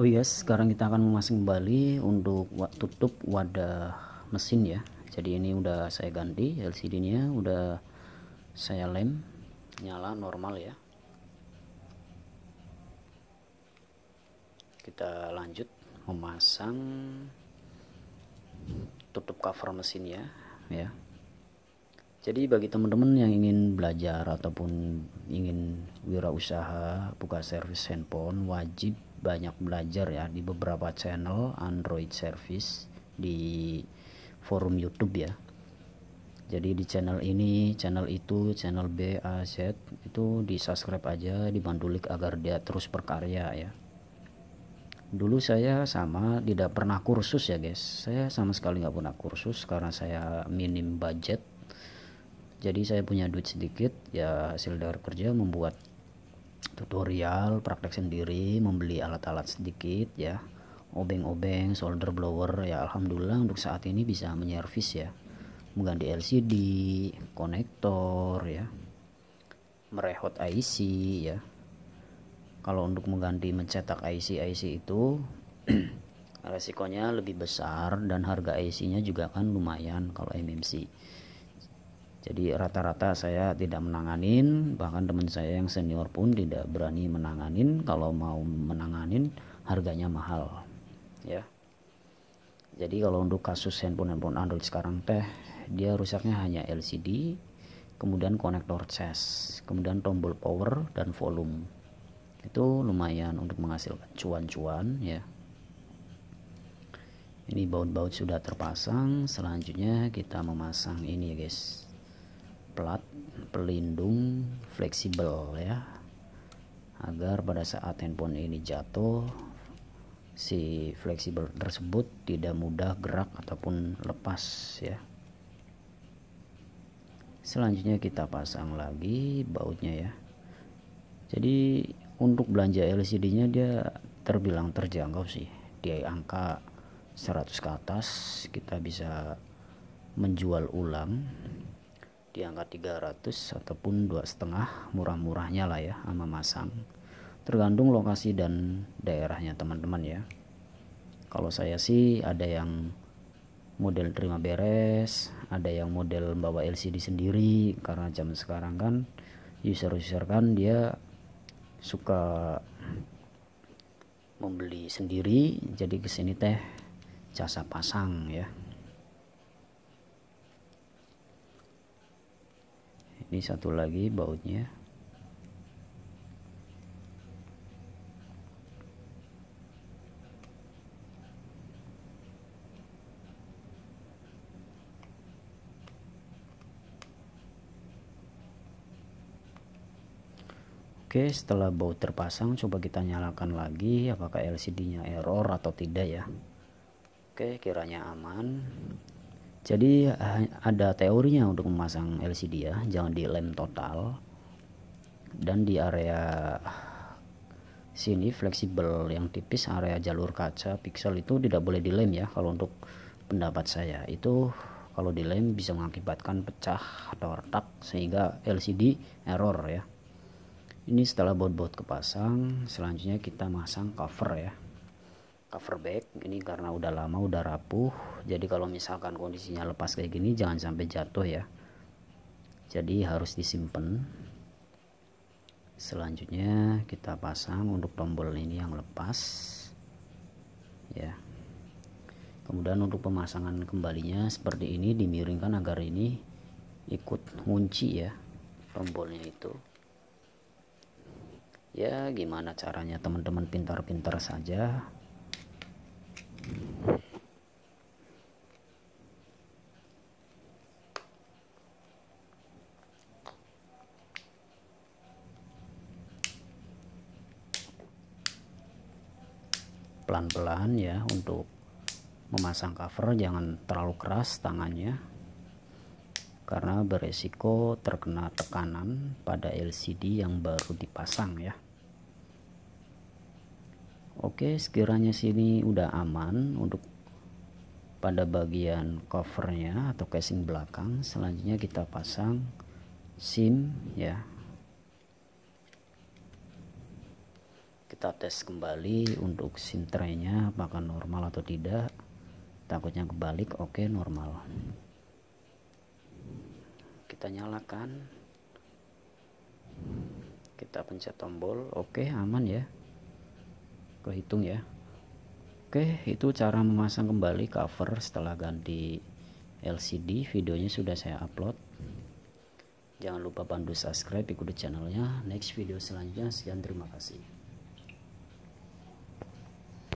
Oh iya, yes, sekarang kita akan memasang kembali untuk tutup wadah mesin ya. Jadi ini udah saya ganti LCD-nya, udah saya lem nyala normal ya. Kita lanjut memasang tutup cover mesin ya, ya. Jadi bagi teman-teman yang ingin belajar ataupun ingin wirausaha buka servis handphone wajib banyak belajar ya di beberapa channel Android service di forum YouTube ya. Jadi di channel ini channel itu channel B A Z itu di subscribe aja dibantu like agar dia terus berkarya ya. Dulu saya sama tidak pernah kursus ya guys. Saya sama sekali nggak pernah kursus karena saya minim budget. Jadi saya punya duit sedikit ya hasil dari kerja membuat tutorial praktek sendiri membeli alat-alat sedikit ya. Obeng-obeng solder blower ya Alhamdulillah untuk saat ini bisa menyervis ya. Mengganti LCD konektor ya. Merehot IC ya. Kalau untuk mengganti mencetak IC IC itu resikonya lebih besar dan harga IC nya juga kan lumayan kalau MMC jadi rata-rata saya tidak menanganin bahkan teman saya yang senior pun tidak berani menanganin. Kalau mau menanganin harganya mahal ya. Jadi kalau untuk kasus handphone-handphone Android sekarang teh dia rusaknya hanya LCD kemudian konektor cas kemudian tombol power dan volume. Itu lumayan untuk menghasilkan cuan-cuan ya. Ini baut-baut sudah terpasang selanjutnya kita memasang ini ya guys plat pelindung fleksibel ya. Agar pada saat handphone ini jatuh si fleksibel tersebut tidak mudah gerak ataupun lepas ya. Selanjutnya kita pasang lagi bautnya ya. Jadi untuk belanja LCD nya dia terbilang terjangkau sih. Di angka 100 ke atas kita bisa menjual ulang di angka 300 ataupun dua setengah murah-murahnya lah ya sama masang. Tergantung lokasi dan daerahnya teman-teman ya. Kalau saya sih ada yang model terima beres ada yang model bawa LCD sendiri karena zaman sekarang kan user-user kan dia suka membeli sendiri jadi ke sini teh jasa pasang ya ini satu lagi bautnya. Oke setelah baut terpasang coba kita nyalakan lagi apakah LCD nya error atau tidak ya. Oke kiranya aman jadi ada teorinya untuk memasang LCD ya jangan di lem total. Dan di area sini fleksibel yang tipis area jalur kaca pixel itu tidak boleh dilem ya kalau untuk pendapat saya. Itu kalau dilem bisa mengakibatkan pecah atau retak sehingga LCD error ya. Ini setelah baut-baut kepasang selanjutnya kita masang cover ya cover bag ini karena udah lama udah rapuh. Jadi kalau misalkan kondisinya lepas kayak gini jangan sampai jatuh ya. Jadi harus disimpan. Selanjutnya kita pasang untuk tombol ini yang lepas. Ya. Kemudian untuk pemasangan kembalinya seperti ini dimiringkan agar ini ikut kunci ya tombolnya itu. Ya gimana caranya teman-teman pintar-pintar saja pelan-pelan ya untuk memasang cover. Jangan terlalu keras tangannya karena beresiko terkena tekanan pada LCD yang baru dipasang ya. Oke sekiranya sini udah aman untuk pada bagian covernya atau casing belakang selanjutnya kita pasang SIM ya kita tes kembali untuk sintrenya apakah normal atau tidak. Takutnya kebalik oke okay, normal. Kita nyalakan. Kita pencet tombol oke okay, aman ya. Kehitung ya. Oke itu cara memasang kembali cover setelah ganti LCD videonya sudah saya upload. Jangan lupa bantu subscribe ikuti channelnya. Next video selanjutnya. Sekian terima kasih